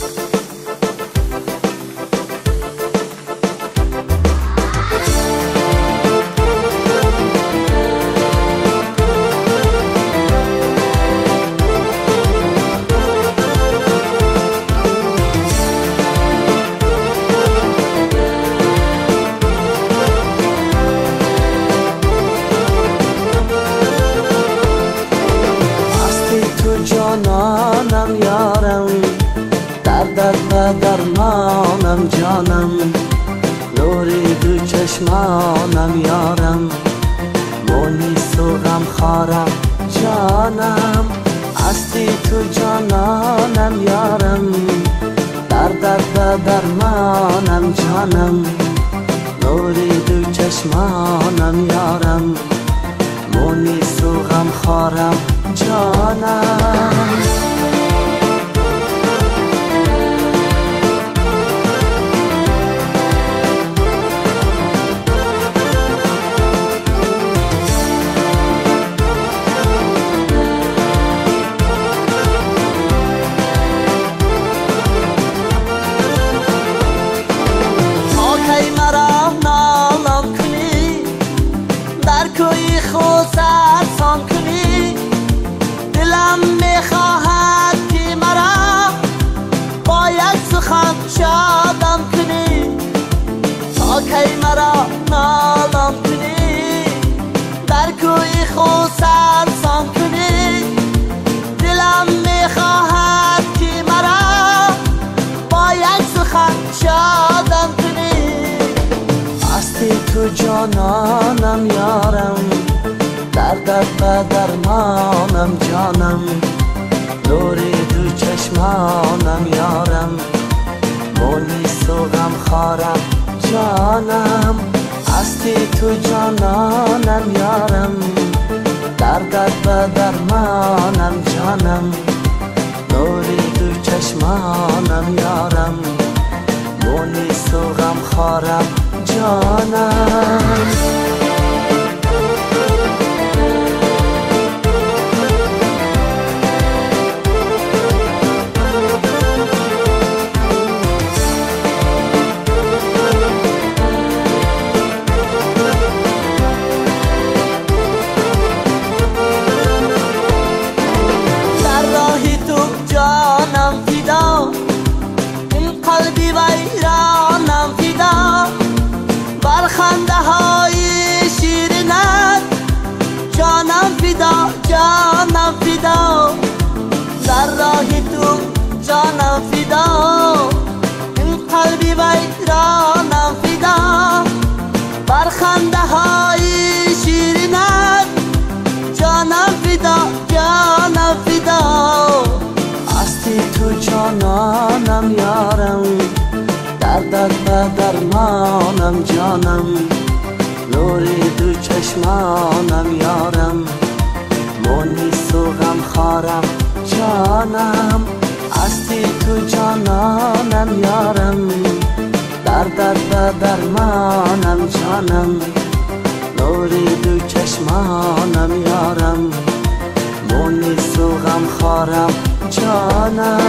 جانانم درمانم جانم نوری دو چشمانم یارم. مونی سوغم خارم جانم هستی تو جانانم یارم. در درد و درمانم جانم نوری دو چشمانم یارم. مونی سوغم خارم جانم. سخن شادم کنی. هستی تو جانانم یارم. در درد و درمانم جانم. دوری دو چشمانم یارم. مونی سوغم خارم جانم. هستی تو جانانم یارم. در درد و درمانم جانم. دوری دو چشمانم یارم. جانم خنده های شیرینت جانم فدا جانم فدا. هستی تو جانانم یارم. دردت و درمانم جانم. نوری دو چشمانم یارم. مونی سوغم خارم جانم. هستی تو جانانم یارم. دردت و درمانم جانم نوری دو چشمانم یارم مونی سوغم خارم جانم